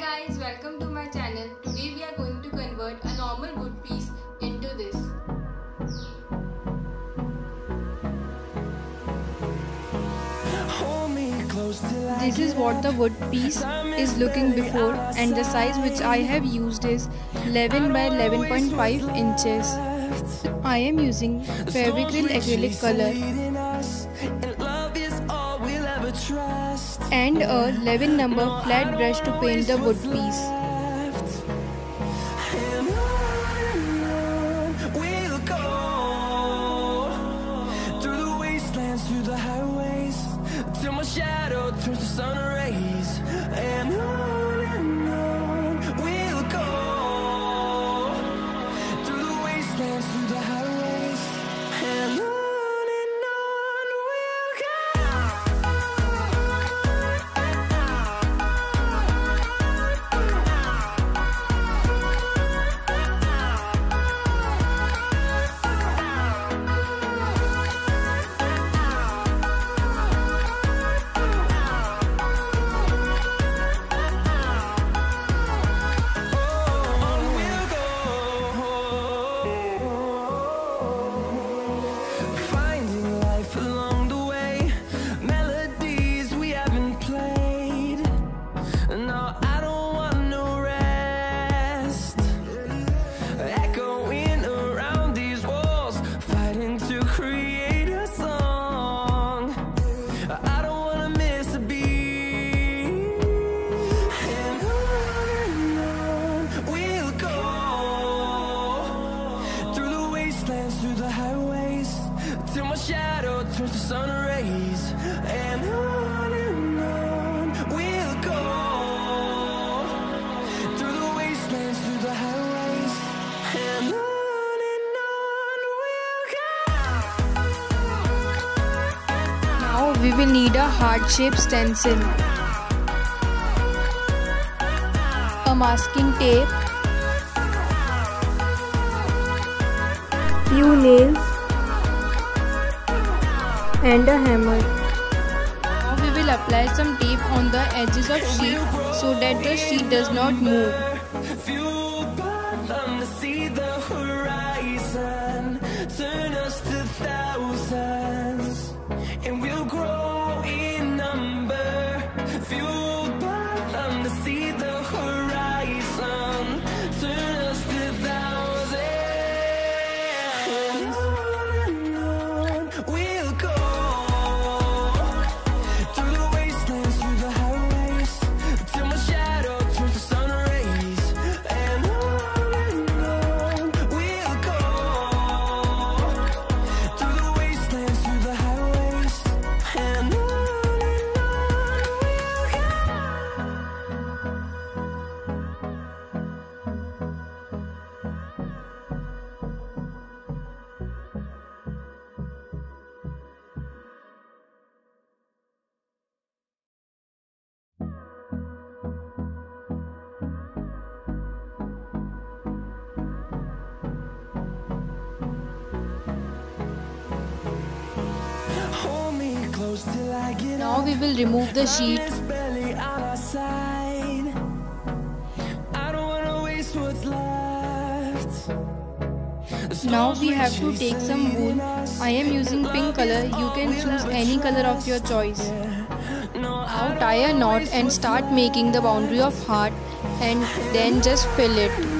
guys, welcome to my channel. Today we are going to convert a normal wood piece into this. This is what the wood piece is looking before and the size which I have used is 11 by 11.5 inches. I am using Fevicryl acrylic color and a 11 number flat brush to paint the wood piece. We will need a heart-shaped stencil, a masking tape, few nails and a hammer. Now we will apply some tape on the edges of sheet so that the sheet does not move. Now we will remove the sheet. Darkness barely on our side. I don't wanna waste what's left. The Now we have to take some wool. I am using pink color. You can choose any color of your choice. Now tie a knot and start making the boundary of heart and then just fill it.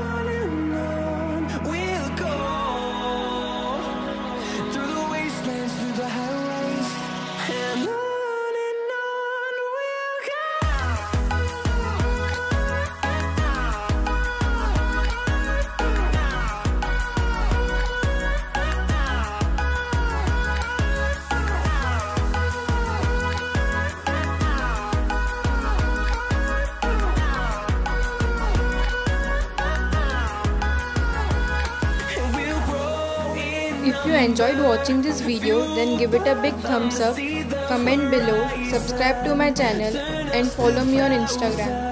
If you enjoyed watching this video then give it a big thumbs up, comment below, subscribe to my channel and follow me on Instagram.